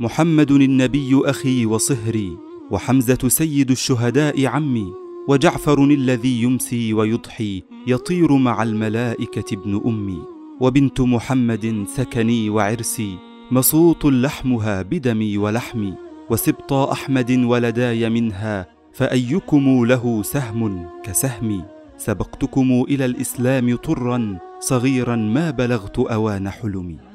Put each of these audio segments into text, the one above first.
محمد النبي أخي وصهري وحمزة سيد الشهداء عمي وجعفر الذي يمسي ويضحي يطير مع الملائكة ابن أمي وبنت محمد سكني وعرسي مصوط لحمها بدمي ولحمي وسبط أحمد ولداي منها فأيكم له سهم كسهمي سبقتكم إلى الإسلام طرا صغيرا ما بلغت أوان حلمي.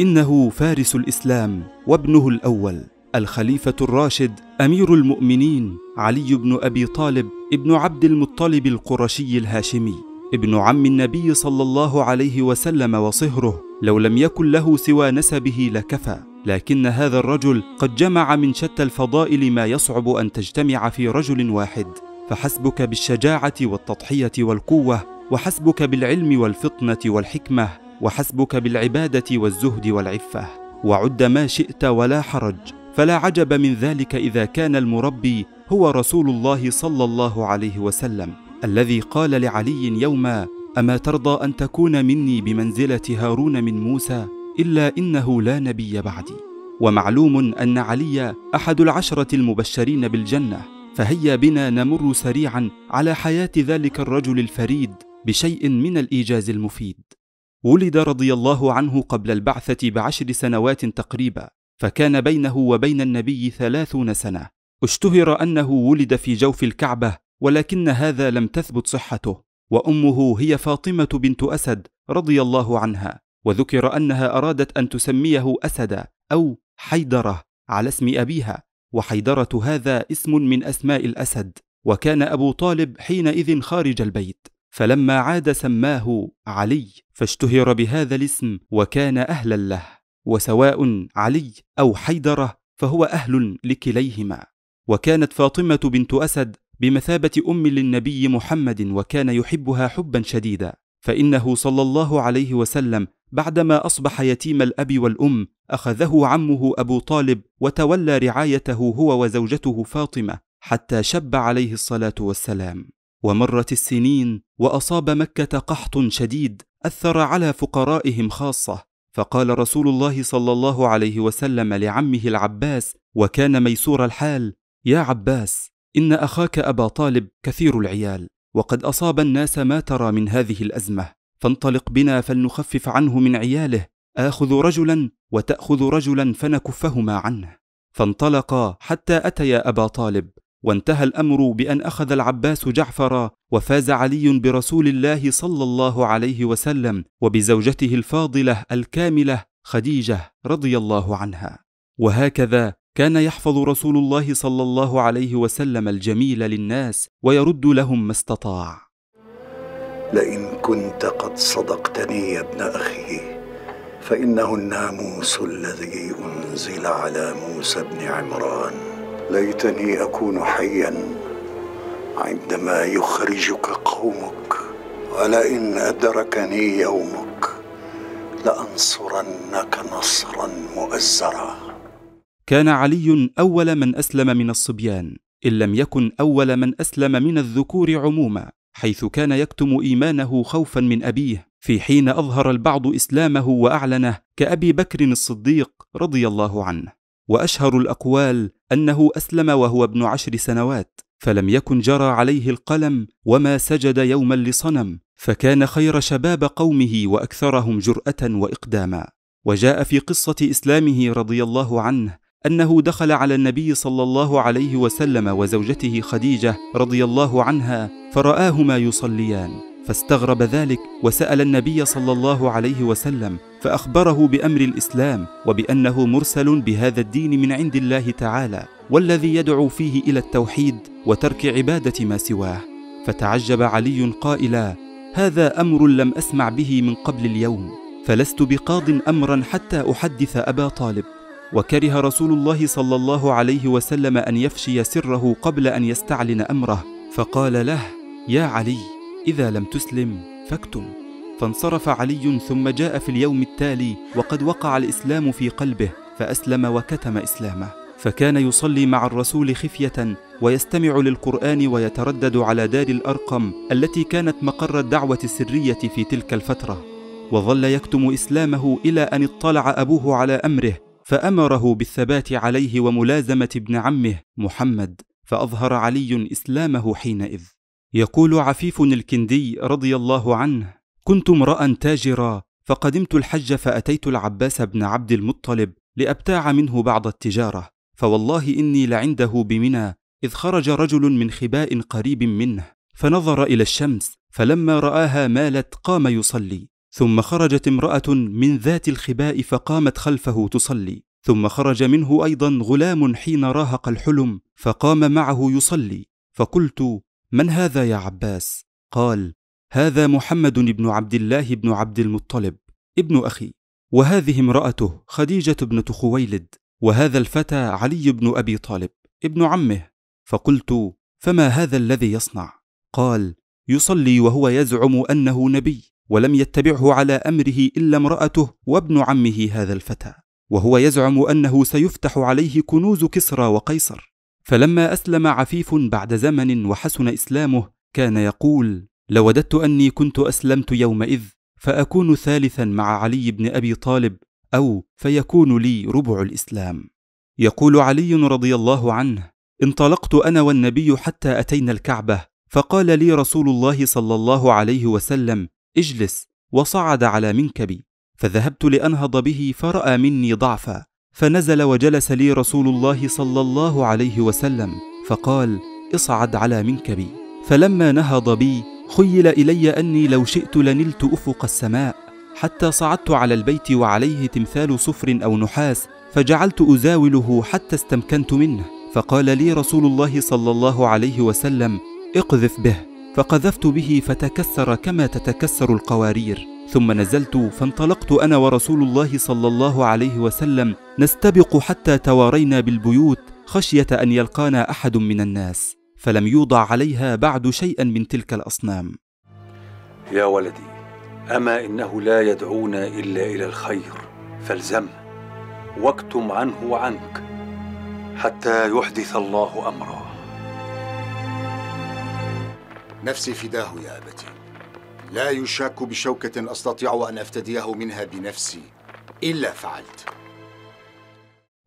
إنه فارس الإسلام وابنه الأول الخليفة الراشد أمير المؤمنين علي بن أبي طالب ابن عبد المطلب القرشي الهاشمي. ابن عم النبي صلى الله عليه وسلم وصهره لو لم يكن له سوى نسبه لكفى. لكن هذا الرجل قد جمع من شتى الفضائل ما يصعب أن تجتمع في رجل واحد. فحسبك بالشجاعة والتضحية والقوة وحسبك بالعلم والفطنة والحكمة وحسبك بالعبادة والزهد والعفة وعد ما شئت ولا حرج. فلا عجب من ذلك إذا كان المربي هو رسول الله صلى الله عليه وسلم الذي قال لعلي يوما أما ترضى أن تكون مني بمنزلة هارون من موسى إلا إنه لا نبي بعدي. ومعلوم أن علي أحد العشرة المبشرين بالجنة فهيا بنا نمر سريعا على حياة ذلك الرجل الفريد بشيء من الإيجاز المفيد. ولد رضي الله عنه قبل البعثة بعشر سنوات تقريبا فكان بينه وبين النبي ثلاثون سنة. اشتهر أنه ولد في جوف الكعبة ولكن هذا لم تثبت صحته. وأمه هي فاطمة بنت أسد رضي الله عنها. وذكر أنها أرادت أن تسميه اسدا أو حيدرة على اسم أبيها. وحيدرة هذا اسم من أسماء الأسد. وكان أبو طالب حينئذ خارج البيت. فلما عاد سماه علي فاشتهر بهذا الاسم وكان أهلا له وسواء علي أو حيدرة فهو أهل لكليهما. وكانت فاطمة بنت أسد بمثابة أم للنبي محمد وكان يحبها حبا شديدا فإنه صلى الله عليه وسلم بعدما أصبح يتيم الأب والأم أخذه عمه أبو طالب وتولى رعايته هو وزوجته فاطمة حتى شب عليه الصلاة والسلام. ومرت السنين وأصاب مكة قحط شديد أثر على فقرائهم خاصة. فقال رسول الله صلى الله عليه وسلم لعمه العباس وكان ميسور الحال يا عباس إن أخاك أبا طالب كثير العيال وقد أصاب الناس ما ترى من هذه الأزمة فانطلق بنا فلنخفف عنه من عياله آخذ رجلا وتأخذ رجلا فنكفهما عنه. فانطلقا حتى أتيا أبا طالب. وانتهى الأمر بأن أخذ العباس جعفرا وفاز علي برسول الله صلى الله عليه وسلم وبزوجته الفاضلة الكاملة خديجة رضي الله عنها. وهكذا كان يحفظ رسول الله صلى الله عليه وسلم الجميل للناس ويرد لهم ما استطاع. لئن كنت قد صدقتني يا ابن أخي فانه الناموس الذي أنزل على موسى بن عمران. ليتني أكون حيا عندما يخرجك قومك ولئن أدركني يومك لأنصرنك نصرا مؤزرا. كان علي أول من أسلم من الصبيان إن لم يكن أول من أسلم من الذكور عموما حيث كان يكتم إيمانه خوفا من أبيه في حين أظهر البعض إسلامه وأعلنه كأبي بكر الصديق رضي الله عنه. وأشهر الأقوال أنه أسلم وهو ابن عشر سنوات فلم يكن جرى عليه القلم وما سجد يوما لصنم فكان خير شباب قومه وأكثرهم جرأة وإقداما. وجاء في قصة إسلامه رضي الله عنه أنه دخل على النبي صلى الله عليه وسلم وزوجته خديجة رضي الله عنها فرآهما يصليان فاستغرب ذلك وسأل النبي صلى الله عليه وسلم فأخبره بأمر الإسلام وبأنه مرسل بهذا الدين من عند الله تعالى والذي يدعو فيه إلى التوحيد وترك عبادة ما سواه. فتعجب علي قائلا هذا أمر لم أسمع به من قبل اليوم فلست بقاض أمرا حتى أحدث أبا طالب. وكره رسول الله صلى الله عليه وسلم أن يفشي سره قبل أن يستعلن أمره فقال له يا علي إذا لم تسلم فاكتم. فانصرف علي ثم جاء في اليوم التالي وقد وقع الإسلام في قلبه فأسلم وكتم إسلامه. فكان يصلي مع الرسول خفية ويستمع للقرآن ويتردد على دار الأرقم التي كانت مقر الدعوة السرية في تلك الفترة. وظل يكتم إسلامه إلى أن اطلع أبوه على أمره فأمره بالثبات عليه وملازمة ابن عمه محمد فأظهر علي إسلامه حينئذ. يقول عفيف الكندي رضي الله عنه كنت امرأ تاجرا فقدمت الحج فأتيت العباس بن عبد المطلب لأبتاع منه بعض التجارة فوالله إني لعنده بمنى إذ خرج رجل من خباء قريب منه فنظر إلى الشمس فلما رآها مالت قام يصلي ثم خرجت امرأة من ذات الخباء فقامت خلفه تصلي ثم خرج منه أيضا غلام حين راهق الحلم فقام معه يصلي فقلت من هذا يا عباس؟ قال هذا محمد بن عبد الله بن عبد المطلب ابن أخي وهذه امرأته خديجة بنه خويلد وهذا الفتى علي بن أبي طالب ابن عمه. فقلت فما هذا الذي يصنع؟ قال يصلي وهو يزعم أنه نبي ولم يتبعه على أمره إلا امرأته وابن عمه هذا الفتى وهو يزعم أنه سيفتح عليه كنوز كسرى وقيصر. فلما أسلم عفيف بعد زمن وحسن إسلامه كان يقول لوددت أني كنت أسلمت يومئذ فأكون ثالثا مع علي بن أبي طالب أو فيكون لي ربع الإسلام. يقول علي رضي الله عنه انطلقت أنا والنبي حتى أتينا الكعبة فقال لي رسول الله صلى الله عليه وسلم اجلس وصعد على منكبي. فذهبت لأنهض به فرأى مني ضعفا فنزل وجلس لي رسول الله صلى الله عليه وسلم فقال اصعد على منكبي. فلما نهض بي خيل إلي أني لو شئت لنلت أفق السماء حتى صعدت على البيت وعليه تمثال صفر أو نحاس فجعلت أزاوله حتى استمكنت منه. فقال لي رسول الله صلى الله عليه وسلم اقذف به. فقذفت به فتكسر كما تتكسر القوارير. ثم نزلت فانطلقت أنا ورسول الله صلى الله عليه وسلم نستبق حتى توارينا بالبيوت خشية أن يلقانا أحد من الناس. فلم يوضع عليها بعد شيئا من تلك الأصنام. يا ولدي أما إنه لا يدعونا إلا إلى الخير فالزمه واكتم عنه وعنك حتى يحدث الله أمره. نفسي فداه يا أبتي. لا يشاك بشوكة أستطيع أن أفتديه منها بنفسي إلا فعلت.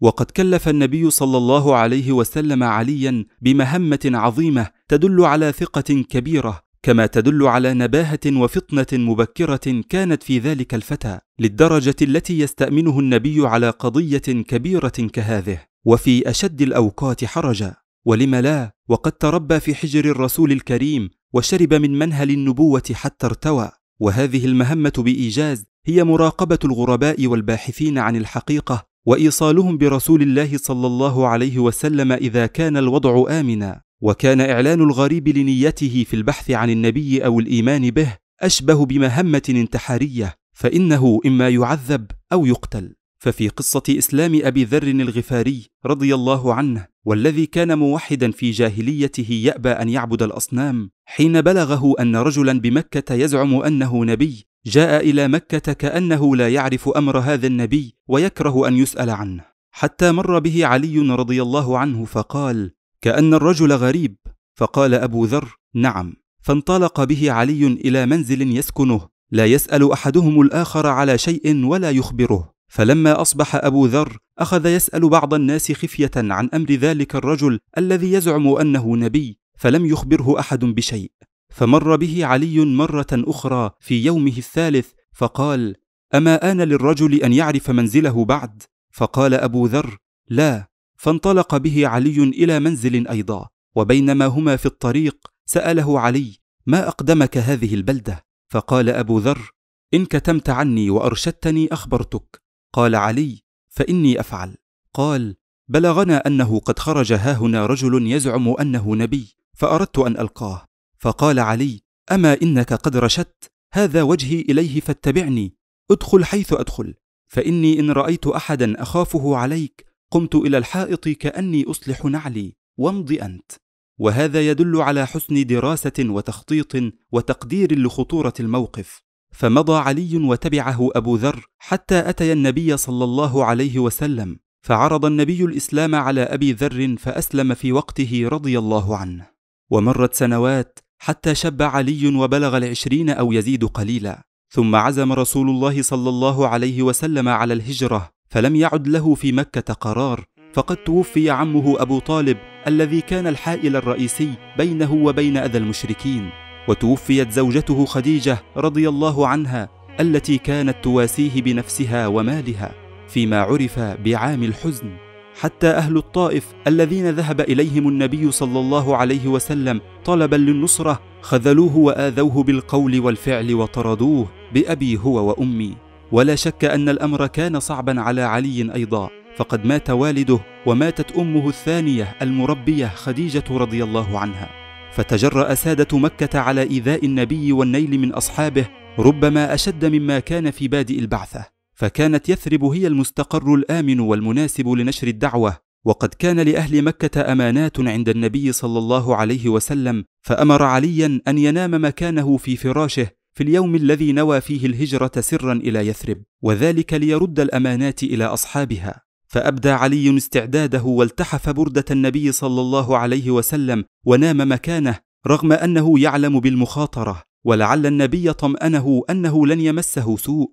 وقد كلف النبي صلى الله عليه وسلم عليا بمهمة عظيمة تدل على ثقة كبيرة كما تدل على نباهة وفطنة مبكرة كانت في ذلك الفتى للدرجة التي يستأمنه النبي على قضية كبيرة كهذه وفي أشد الأوقات حرجا. ولم لا وقد تربى في حجر الرسول الكريم وشرب من منهل النبوة حتى ارتوى. وهذه المهمة بإيجاز هي مراقبة الغرباء والباحثين عن الحقيقة وإيصالهم برسول الله صلى الله عليه وسلم إذا كان الوضع آمنا. وكان إعلان الغريب لنيته في البحث عن النبي أو الإيمان به أشبه بمهمة انتحارية فإنه إما يعذب أو يقتل. ففي قصة إسلام أبي ذر الغفاري رضي الله عنه والذي كان موحدا في جاهليته يأبى أن يعبد الأصنام حين بلغه أن رجلا بمكة يزعم أنه نبي جاء إلى مكة كأنه لا يعرف أمر هذا النبي ويكره أن يسأل عنه. حتى مر به علي رضي الله عنه فقال كأن الرجل غريب. فقال أبو ذر نعم. فانطلق به علي إلى منزل يسكنه. لا يسأل أحدهم الآخر على شيء ولا يخبره. فلما أصبح أبو ذر أخذ يسأل بعض الناس خفية عن أمر ذلك الرجل الذي يزعم أنه نبي فلم يخبره أحد بشيء. فمر به علي مرة أخرى في يومه الثالث فقال أما آن للرجل أن يعرف منزله بعد؟ فقال أبو ذر لا. فانطلق به علي إلى منزل أيضا وبينما هما في الطريق سأله علي ما أقدمك هذه البلدة؟ فقال أبو ذر إن كتمت عني وأرشدتني أخبرتك. قال علي فإني أفعل. قال بلغنا أنه قد خرج هاهنا رجل يزعم أنه نبي فأردت أن ألقاه. فقال علي أما إنك قد رشدت هذا وجهي إليه فاتبعني ادخل حيث أدخل فإني إن رأيت أحدا أخافه عليك قمت إلى الحائط كأني أصلح نعلي وامض أنت. وهذا يدل على حسن دراسة وتخطيط وتقدير لخطورة الموقف. فمضى علي وتبعه أبو ذر حتى اتي النبي صلى الله عليه وسلم فعرض النبي الإسلام على أبي ذر فأسلم في وقته رضي الله عنه. ومرت سنوات حتى شب علي وبلغ العشرين أو يزيد قليلا. ثم عزم رسول الله صلى الله عليه وسلم على الهجرة فلم يعد له في مكة قرار. فقد توفي عمه أبو طالب الذي كان الحائل الرئيسي بينه وبين أذى المشركين. وتوفيت زوجته خديجة رضي الله عنها التي كانت تواسيه بنفسها ومالها فيما عرف بعام الحزن. حتى أهل الطائف الذين ذهب إليهم النبي صلى الله عليه وسلم طلبا للنصرة خذلوه وآذوه بالقول والفعل وطردوه بأبي هو وأمي. ولا شك أن الأمر كان صعبا على علي أيضا. فقد مات والده وماتت أمه الثانية المربية خديجة رضي الله عنها. فتجرأ سادة مكة على إيذاء النبي والنيل من أصحابه ربما أشد مما كان في بادئ البعثة. فكانت يثرب هي المستقر الآمن والمناسب لنشر الدعوة وقد كان لأهل مكة أمانات عند النبي صلى الله عليه وسلم فأمر عليا أن ينام مكانه في فراشه في اليوم الذي نوى فيه الهجرة سرا إلى يثرب وذلك ليرد الأمانات إلى أصحابها. فأبدى علي استعداده والتحف بردة النبي صلى الله عليه وسلم ونام مكانه رغم أنه يعلم بالمخاطرة ولعل النبي طمأنه أنه لن يمسه سوء.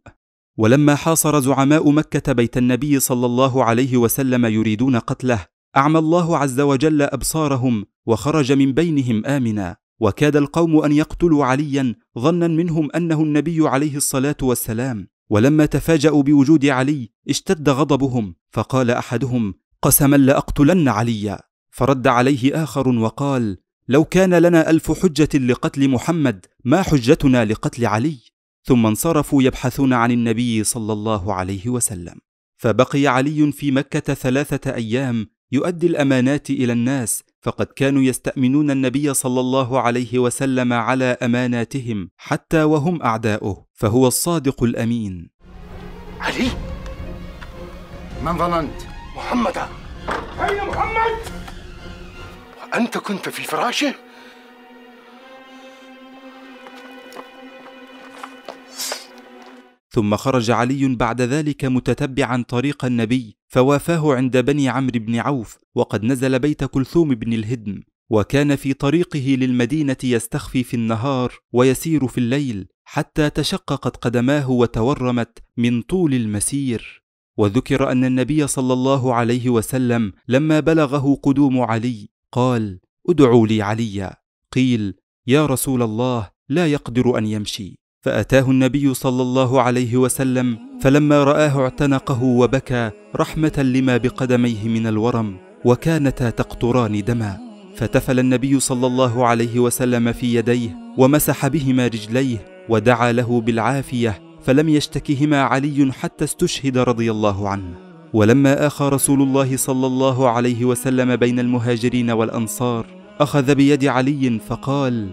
ولما حاصر زعماء مكة بيت النبي صلى الله عليه وسلم يريدون قتله أعمى الله عز وجل أبصارهم وخرج من بينهم آمنا. وكاد القوم أن يقتلوا عليا ظنا منهم أنه النبي عليه الصلاة والسلام. ولما تفاجأوا بوجود علي اشتد غضبهم فقال أحدهم قسما لاقتلن عليا فرد عليه آخر وقال لو كان لنا ألف حجة لقتل محمد ما حجتنا لقتل علي؟ ثم انصرفوا يبحثون عن النبي صلى الله عليه وسلم فبقي علي في مكة ثلاثة أيام يؤدي الأمانات إلى الناس فقد كانوا يستأمنون النبي صلى الله عليه وسلم على أماناتهم حتى وهم أعداؤه فهو الصادق الأمين علي من ظننت؟ محمد أين محمد؟ وأنت كنت في فراشه؟ ثم خرج علي بعد ذلك متتبعا طريق النبي فوافاه عند بني عمرو بن عوف وقد نزل بيت كلثوم بن الهدم وكان في طريقه للمدينة يستخفي في النهار ويسير في الليل حتى تشققت قدماه وتورمت من طول المسير. وذكر أن النبي صلى الله عليه وسلم لما بلغه قدوم علي قال ادعوا لي عليا قيل يا رسول الله لا يقدر أن يمشي فأتاه النبي صلى الله عليه وسلم فلما رآه اعتنقه وبكى رحمة لما بقدميه من الورم وكانتا تقطران دما. فتفل النبي صلى الله عليه وسلم في يديه ومسح بهما رجليه ودعا له بالعافية فلم يشتكهما علي حتى استشهد رضي الله عنه. ولما آخى رسول الله صلى الله عليه وسلم بين المهاجرين والأنصار أخذ بيد علي فقال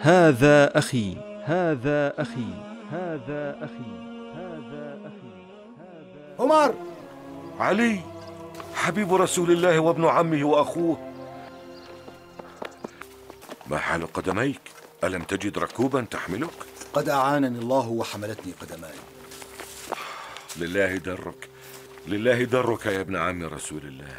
هذا أخي. هذا أخي هذا أخي هذا أخي عمر علي حبيب رسول الله وابن عمه وأخوه ما حال قدميك؟ ألم تجد ركوبا تحملك؟ قد أعانني الله وحملتني قدماي لله درك لله درك يا ابن عم رسول الله